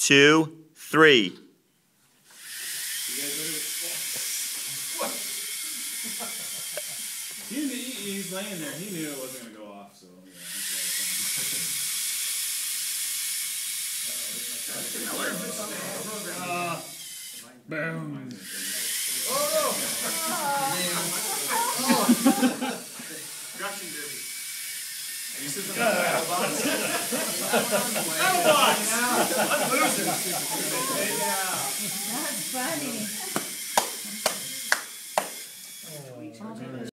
two, three. He, he, he's laying there. He knew it wasn't going to go off, so yeah. That's boom. That's funny.